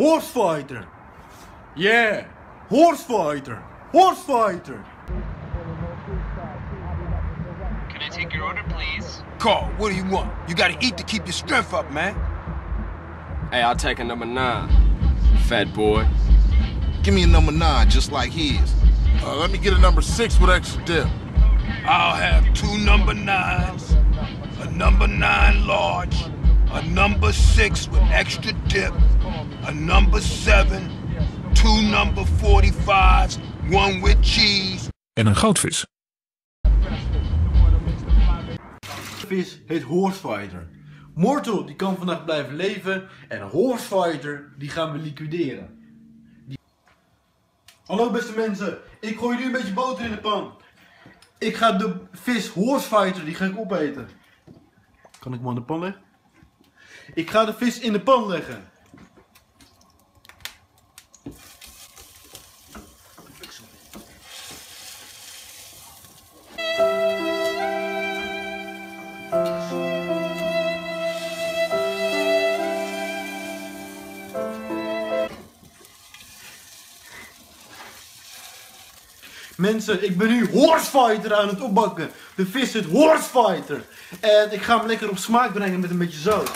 Horsefighter. Yeah, Horse fighter. Horse fighter. Can I take your order, please? Carl, what do you want? You gotta eat to keep your strength up, man. Hey, I'll take a number nine. Fat boy. Give me a number nine, just like his. Uh, let me get a number six with extra dip. I'll have two number nines, a number nine large, a number six with extra dip, a number seven, two number 45s, one with cheese. En een goudvis. De vis heet Horsefighter. Mortal die kan vandaag blijven leven en Horsefighter die gaan we liquideren. Die- Hallo beste mensen, ik gooi nu een beetje boter in de pan. Ik ga de vis Horsefighter, die ga ik opeten. Kan ik hem aan de pan leggen? Ik ga de vis in de pan leggen. Mensen, ik ben nu Horsefighter aan het opbakken. De vis heet Horsefighter. En ik ga hem lekker op smaak brengen met een beetje zout.